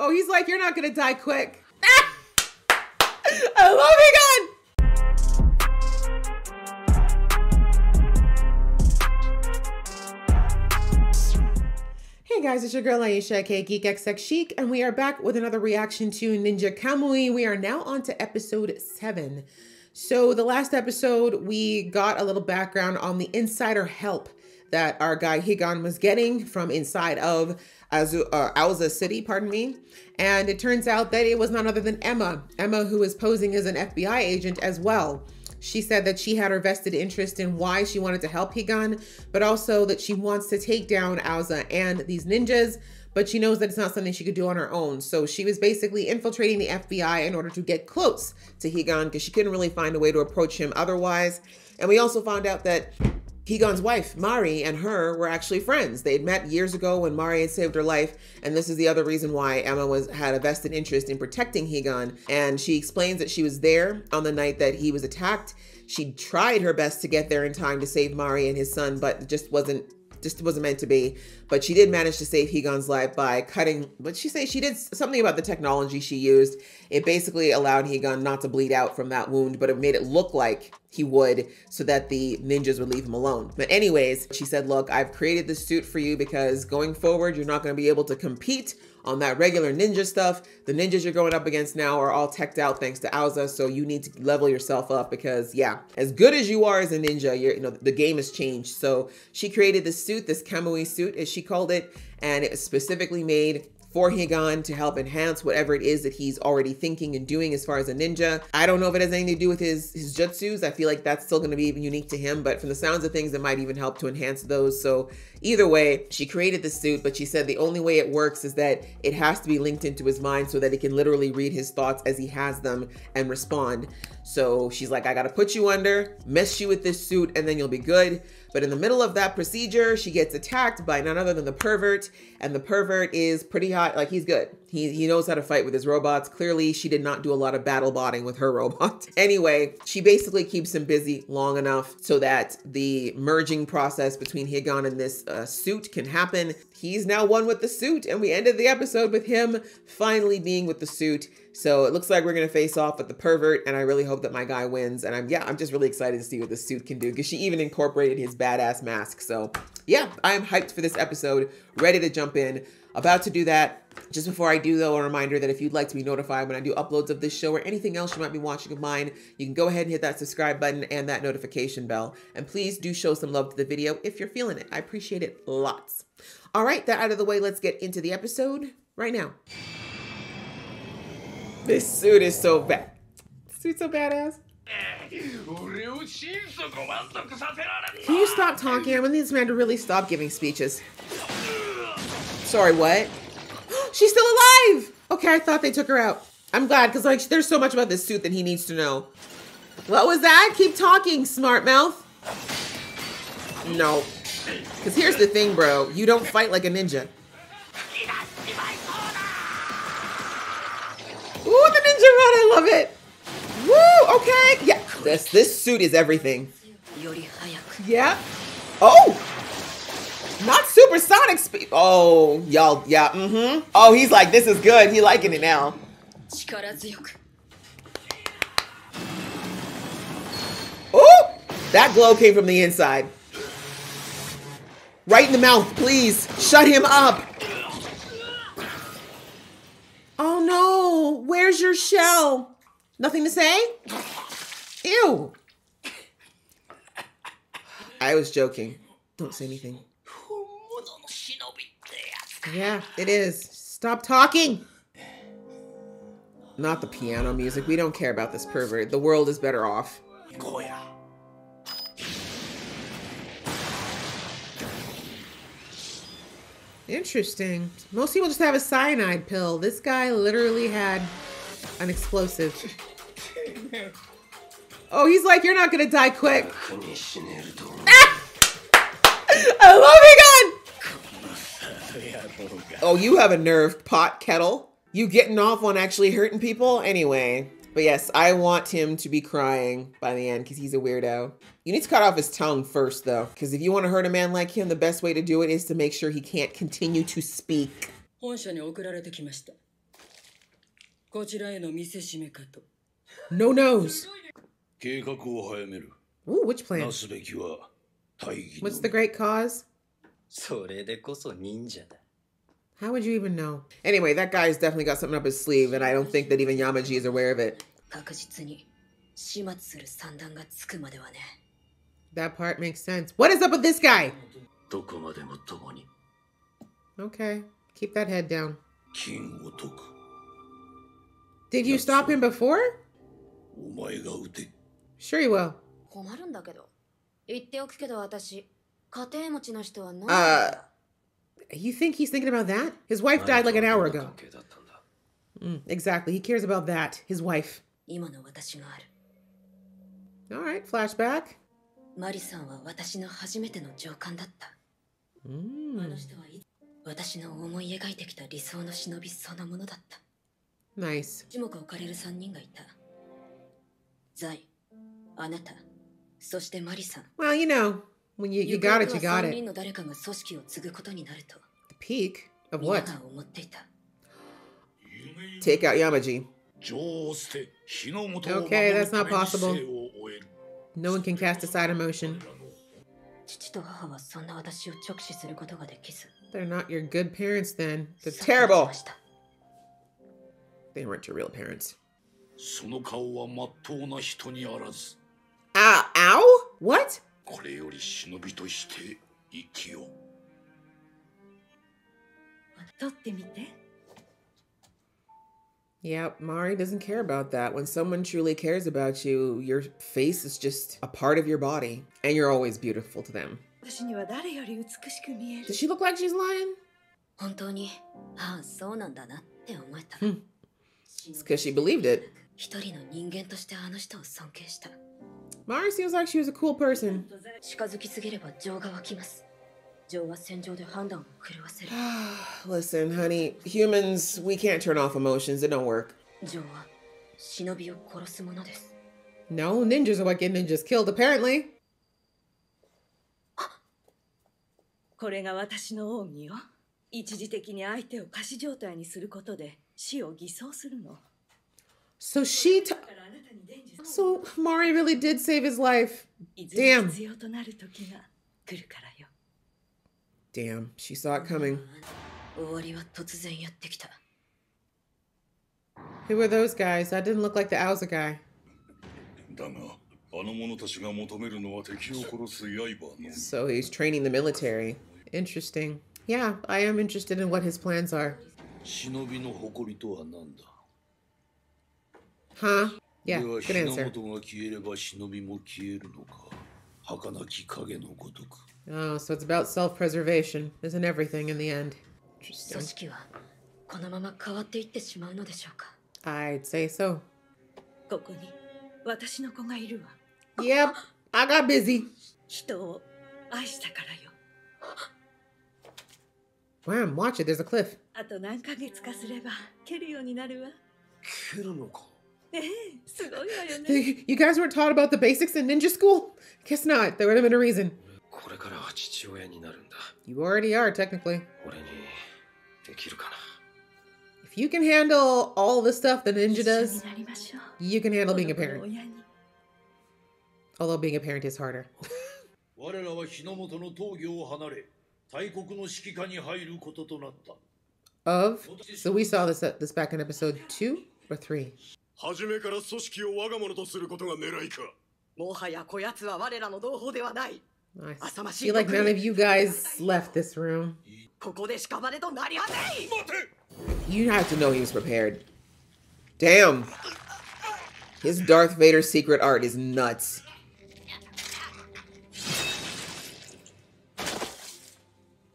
Oh, he's like, you're not gonna die quick. I love Higan! Hey guys, it's your girl Aisha, K Geek Chic, and we are back with another reaction to Ninja Kamui. We are now on to episode seven. So, the last episode, we got a little background on the insider help that our guy Higan was getting from inside of Azu, uh, Auza City, pardon me. And it turns out that it was none other than Emma. Emma, who is posing as an FBI agent as well. She said that she had her vested interest in why she wanted to help Higan, but also that she wants to take down Auza and these ninjas, but she knows that it's not something she could do on her own. So she was basically infiltrating the FBI in order to get close to Higan because she couldn't really find a way to approach him otherwise. And we also found out that Higan's wife, Mari, and her were actually friends. They had met years ago when Mari had saved her life, and this is the other reason why Emma was had a vested interest in protecting Higan. And she explains that she was there on the night that he was attacked. She tried her best to get there in time to save Mari and his son, but just wasn't just wasn't meant to be. But she did manage to save Higan's life by cutting, what she say? She did something about the technology she used. It basically allowed Higan not to bleed out from that wound, but it made it look like he would so that the ninjas would leave him alone. But anyways, she said, look, I've created this suit for you because going forward, you're not going to be able to compete on that regular ninja stuff. The ninjas you're going up against now are all teched out thanks to Auza, so you need to level yourself up because yeah, as good as you are as a ninja, you're, you know, the game has changed. So she created this suit, this Kamui suit as she called it, and it was specifically made for Higan to help enhance whatever it is that he's already thinking and doing as far as a ninja. I don't know if it has anything to do with his, his jutsus. I feel like that's still going to be even unique to him, but from the sounds of things, it might even help to enhance those. So either way, she created the suit, but she said the only way it works is that it has to be linked into his mind so that he can literally read his thoughts as he has them and respond. So she's like, I got to put you under, mess you with this suit, and then you'll be good. But in the middle of that procedure, she gets attacked by none other than the pervert. And the pervert is pretty hot. Like he's good. He, he knows how to fight with his robots. Clearly, she did not do a lot of battle botting with her robot. anyway, she basically keeps him busy long enough so that the merging process between Higan and this uh, suit can happen. He's now one with the suit. And we ended the episode with him finally being with the suit. So it looks like we're gonna face off with the pervert, and I really hope that my guy wins. And I'm yeah, I'm just really excited to see what the suit can do because she even incorporated his badass mask. So yeah, I am hyped for this episode, ready to jump in. About to do that. Just before I do, though, a reminder that if you'd like to be notified when I do uploads of this show or anything else you might be watching of mine, you can go ahead and hit that subscribe button and that notification bell. And please do show some love to the video if you're feeling it. I appreciate it lots. All right, that out of the way, let's get into the episode right now. This suit is so bad. Suit's so badass. Can you stop talking? I want this man to really stop giving speeches. Sorry, what? She's still alive! Okay, I thought they took her out. I'm glad, because like there's so much about this suit that he needs to know. What was that? Keep talking, smart mouth. No. Because here's the thing, bro. You don't fight like a ninja. Ooh, the ninja run, I love it. Woo, okay. Yeah, this, this suit is everything. Yeah. Oh! Not supersonic speed. Oh, y'all, yeah, mm-hmm. Oh, he's like, this is good. He liking it now. Oh, that glow came from the inside. Right in the mouth, please. Shut him up. Oh no, where's your shell? Nothing to say? Ew. I was joking. Don't say anything. Yeah, it is. Stop talking. Not the piano music. We don't care about this pervert. The world is better off. Interesting. Most people just have a cyanide pill. This guy literally had an explosive. Oh, he's like, you're not gonna die quick. Ah! I love you, gun Oh, you have a nerve, pot kettle. You getting off on actually hurting people? Anyway. But yes, I want him to be crying by the end because he's a weirdo. You need to cut off his tongue first, though, because if you want to hurt a man like him, the best way to do it is to make sure he can't continue to speak. こちらへの見せしめかと No nose. 計画を早める Ooh, which plan? なすべきは大義の What's the great cause? それでこそ忍者だ How would you even know? Anyway, that guy's definitely got something up his sleeve, and I don't think that even Yamaji is aware of it. 確実に始末する算段がつくまではね That part makes sense. What is up with this guy? どこまでも共に Okay, keep that head down. 金を解く Did you stop him before? お前が撃て Sure you will. 困るんだけど言っておくけど私 家庭持ちの人は飲んで Uh, You think he's thinking about that? His wife died like an hour ago. 関係だったんだ Mm, exactly. He cares about that. His wife. 今の私がある All right, flashback. マリさんは私の初めての上官だったあ Mm. の人はい私の思い描いてきた理想の忍びそのものだった Nice. 一目置かれる3人がいたザイあなたそしてマリさん Well, you know, when you, you got it, you got it. The peak of what? Take out Yamaji. Okay, that's not possible. No one can cast aside emotion. They're not your good parents then. They're terrible. They weren't your real parents. Ow, uh, ow? What? これより忍びとして生きよう取ってみて Yeah, Mari doesn't care about that. When someone truly cares about you, your face is just a part of your body, and you're always beautiful to them. 私には誰より美しく見える Does she look like she's lying? 本当にああそうなんだなって思えた Hmm. It's because she believed it. 一人の人間としてあの人を尊敬した Mari seems like she was a cool person. 近づきすぎれば情が湧きます情は戦場で判断を狂わせる Listen, honey, humans, we can't turn off emotions. It don't work. 情は忍びを殺すものです No, ninjas are what get ninjas killed, apparently. これが私の奥義よ一時的に相手を仮死状態にすることで死を偽装するの so she. T- so Mari really did save his life. Damn. Damn, she saw it coming. Who were those guys? That didn't look like the Auza guy. So he's training the military. Interesting. Yeah, I am interested in what his plans are. 忍びの誇りとは何だ Huh? Yeah, では good 火の answer. 元が消えれば忍びも消えるのか儚き影のごとく Oh, so it's about self preservation, isn't everything in the end? 組 Interesting. 織はこのまま変わっていってしまうのでしょうか I'd say so. ここに私の子がいるわ Yep, I got busy. 人を愛したからよ Wham, watch it, there's a cliff. あと何ヶ月かすれば蹴るようになるわ蹴るのかええすごいわよね You guys weren't taught about the basics in ninja school? Guess not. There would have been a reason. これからは父親になるんだ You already are, technically. 俺にできるかな If you can handle all the stuff that ninja 一緒 does, になりましょう you can handle being a 子供 parent. の親に Although being a parent is harder. 我らは日の元の闘技を離れ大国の指揮下に入ることとなった Of so we saw this this back in episode two or three. 初めから組織を我が物とすることが狙いかもはやこやつは我らの同胞ではない I feel like none of you guys left this room. ここで屍となり果てい You have to know he was prepared. Damn. His Darth Vader secret art is nuts.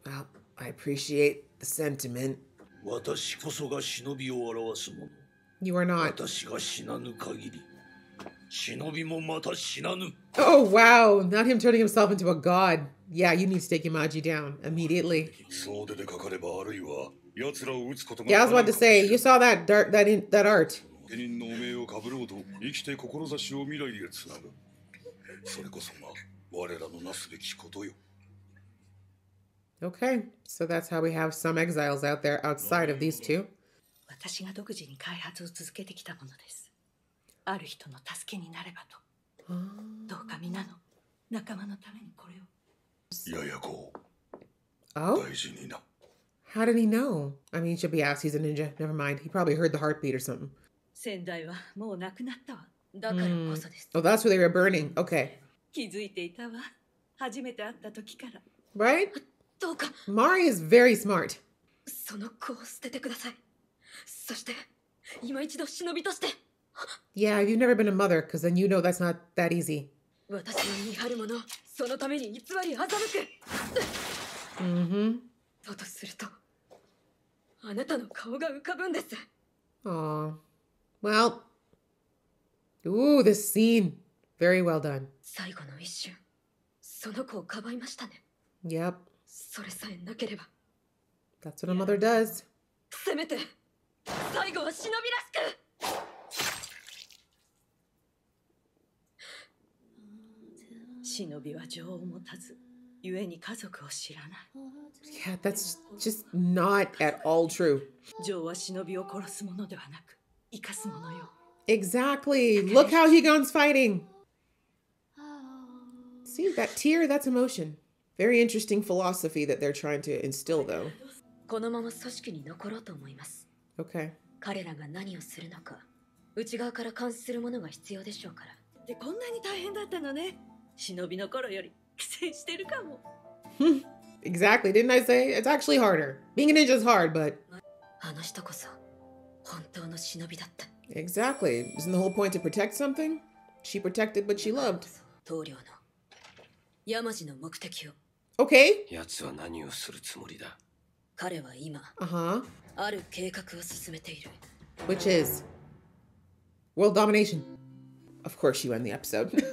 Well, I appreciate the sentiment. 私こそが忍びを表す者 You are not. Oh, wow. Not him turning himself into a god. Yeah, you need to take Yamaji down immediately. Yeah, I was about to say, you saw that dirt, that in, that art. Okay, so that's how we have some exiles out there outside of these two. 私が独自に開発を続けてきたものですある人の助けになればと Oh. どうか皆の仲間のためにこれをややこ Oh? 大事にな How did he know? I mean, he should be asked. He's a ninja. Never mind. He probably heard the heartbeat or something. 仙台はもうなくなったわだからこそです、Oh, that's where they were burning. Okay. 気づいていたわ初めて会った時から Right? どうか Mari is very smart. その子を捨ててください Yeah, you've never been a mother, because then you know that's not that easy. 私の見張る者そのために偽り欺く Mm-hmm. だとするとあなたの顔が浮かぶんです Aw. Well. Ooh, this scene. Very well done. 最後の一瞬その子をかばいましたね Yep. それさえなければ That's what a mother does. せめて Yeah, that's just not at all true. Exactly. Look how Higan's fighting. See, that tear, that's emotion. Very interesting philosophy that they're trying to instill, though. Okay. 彼らが何をするのか内側から監視するものが必要でしょうからでこんなに大変だったのね忍びの頃より苦戦してるかも Exactly. Didn't I say? It's actually harder. Being a ninja is hard, but あの人こそ本当の忍びだった exactly. Isn't the whole point to protect something? She protected, but she loved. 棟梁の山路の目的を Okay. 奴は何をするつもりだ彼は今 Uh huh. ある計画を進めている Which is world domination. Of course, you end the episode.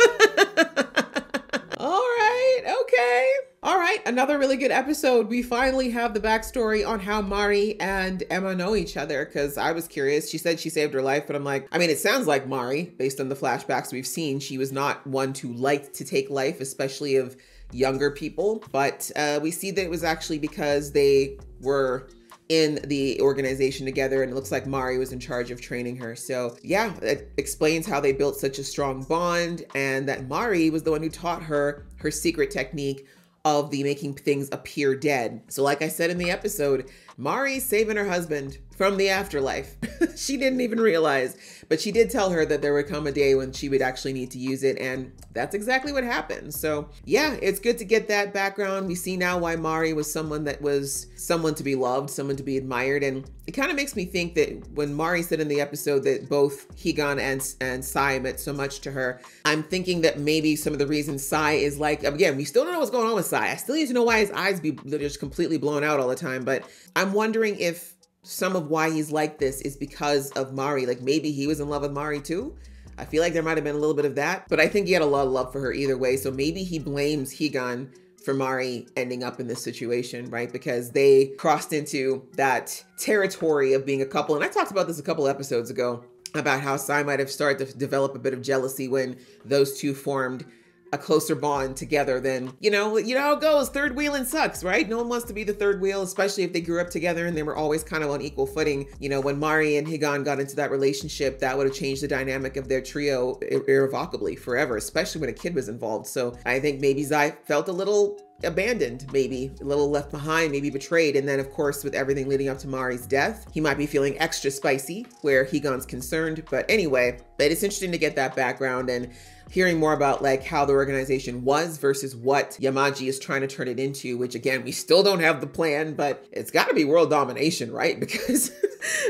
All right, okay. All right, another really good episode. We finally have the backstory on how Mari and Emma know each other because I was curious. She said she saved her life, but I'm like, I mean, it sounds like Mari, based on the flashbacks we've seen, she was not one to like to take life, especially of younger people. But uh, we see that it was actually because they were in the organization together and it looks like Mari was in charge of training her. So, yeah, it explains how they built such a strong bond and that Mari was the one who taught her her secret technique of the making things appear dead. So, like I said in the episode, Mari saving her husband from the afterlife. she didn't even realize, but she did tell her that there would come a day when she would actually need to use it, and that's exactly what happened. So, yeah, it's good to get that background. We see now why Mari was someone that was someone to be loved, someone to be admired, and it kind of makes me think that when Mari said in the episode that both Higan and and Sai meant so much to her, I'm thinking that maybe some of the reasons Sai is like again, we still don't know what's going on with Sai. I still need to know why his eyes be just completely blown out all the time, but I'm wondering if some of why he's like this is because of Mari. Like maybe he was in love with Mari too. I feel like there might have been a little bit of that, but I think he had a lot of love for her either way. So maybe he blames Higan for Mari ending up in this situation, right? Because they crossed into that territory of being a couple. And I talked about this a couple episodes ago about how Sai might have started to develop a bit of jealousy when those two formed a closer bond together than you know you know how it goes third wheeling sucks right no one wants to be the third wheel especially if they grew up together and they were always kind of on equal footing you know when mari and higan got into that relationship that would have changed the dynamic of their trio ir- irrevocably forever especially when a kid was involved so i think maybe Sai felt a little abandoned, maybe a little left behind, maybe betrayed. And then, of course, with everything leading up to Mari's death, he might be feeling extra spicy where Higan's concerned. But anyway, but it's interesting to get that background and hearing more about like how the organization was versus what Yamaji is trying to turn it into, which again, we still don't have the plan, but it's got to be world domination, right? Because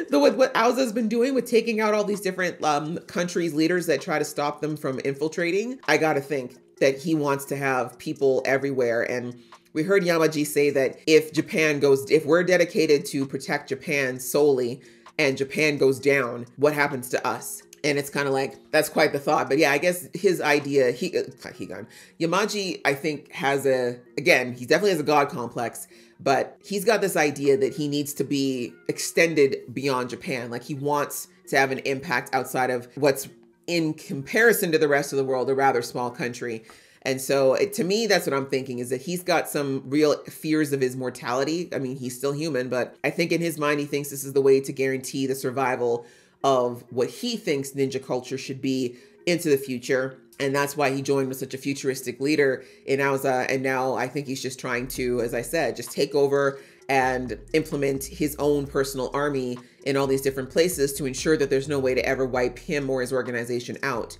the what, what Auza's been doing with taking out all these different um, countries' leaders that try to stop them from infiltrating, I got to think that he wants to have people everywhere. And we heard Yamaji say that if Japan goes, if we're dedicated to protect Japan solely and Japan goes down, what happens to us? And it's kind of like, that's quite the thought. But yeah, I guess his idea, he, uh, Higan, Yamaji, I think has a, again, he definitely has a God complex, but he's got this idea that he needs to be extended beyond Japan. Like he wants to have an impact outside of what's in comparison to the rest of the world, a rather small country. And so it, to me, that's what I'm thinking is that he's got some real fears of his mortality. I mean, he's still human, but I think in his mind, he thinks this is the way to guarantee the survival of what he thinks ninja culture should be into the future. And that's why he joined with such a futuristic leader in Auza. Uh, and now I think he's just trying to, as I said, just take over and implement his own personal army in all these different places to ensure that there's no way to ever wipe him or his organization out.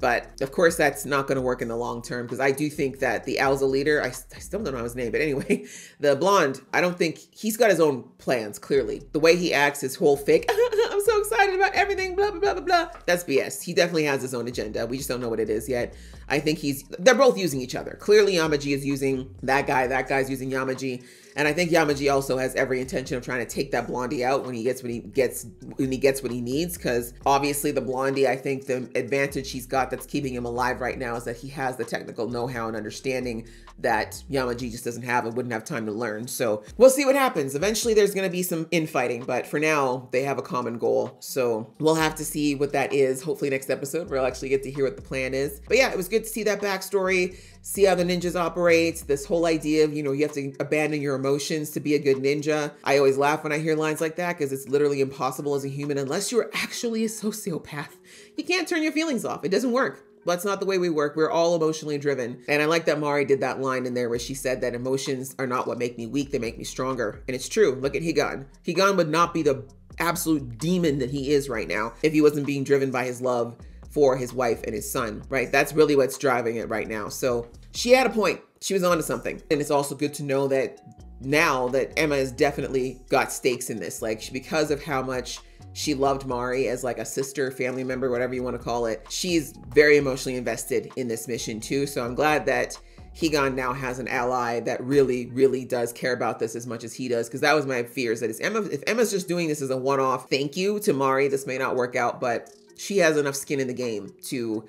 But of course, that's not going to work in the long term because I do think that the Auza leader, I, I, still don't know his name, but anyway, the blonde, I don't think he's got his own plans, clearly. The way he acts, his whole fake, excited about everything, blah, blah, blah, blah, blah. That's BS. He definitely has his own agenda. We just don't know what it is yet. I think he's, they're both using each other. Clearly, Yamaji is using that guy, that guy's using Yamaji. And I think Yamaji also has every intention of trying to take that blondie out when he gets what he gets when he gets what he needs. Because obviously the blondie, I think the advantage he's got that's keeping him alive right now is that he has the technical know-how and understanding that Yamaji just doesn't have and wouldn't have time to learn. So we'll see what happens. Eventually there's gonna be some infighting, but for now they have a common goal. So we'll have to see what that is. Hopefully next episode we'll actually get to hear what the plan is. But yeah, it was good to see that backstory see how the ninjas operate. This whole idea of, you know, you have to abandon your emotions to be a good ninja. I always laugh when I hear lines like that because it's literally impossible as a human unless you're actually a sociopath. You can't turn your feelings off. It doesn't work. That's not the way we work. We're all emotionally driven. And I like that Mari did that line in there where she said that emotions are not what make me weak, they make me stronger. And it's true. Look at Higan. Higan would not be the absolute demon that he is right now if he wasn't being driven by his love for his wife and his son, right? That's really what's driving it right now. So she had a point. She was onto something. And it's also good to know that now that Emma has definitely got stakes in this, like because of how much she loved Mari as like a sister, family member, whatever you want to call it. She's very emotionally invested in this mission too. So I'm glad that Higan now has an ally that really, really does care about this as much as he does. Because that was my fears that is Emma. If Emma's just doing this as a one-off thank you to Mari, this may not work out. But she has enough skin in the game to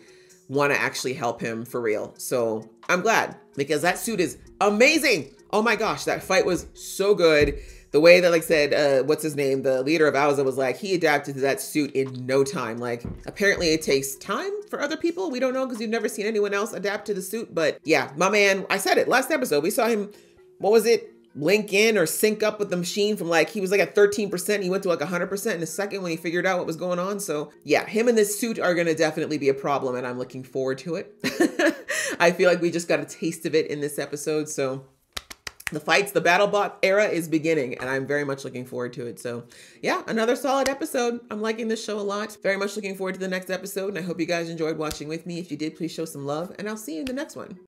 want to actually help him for real. So I'm glad because that suit is amazing. Oh my gosh, that fight was so good. The way that, like said, uh, what's his name? The leader of Auza was like, he adapted to that suit in no time. Like, apparently it takes time for other people. We don't know because you've never seen anyone else adapt to the suit. But yeah, my man, I said it last episode. We saw him, what was it? Link in or sync up with the machine from like he was like at 13% he went to like 100% in a second when he figured out what was going on. So yeah him and this suit are going to definitely be a problem and i'm looking forward to it. I feel like we just got a taste of it in this episode so the fights the battlebot era is beginning and i'm very much looking forward to it. So yeah another solid episode. I'm liking this show a lot. Very much looking forward to the next episode and i hope you guys enjoyed watching with me. If you did please show some love and i'll see you in the next one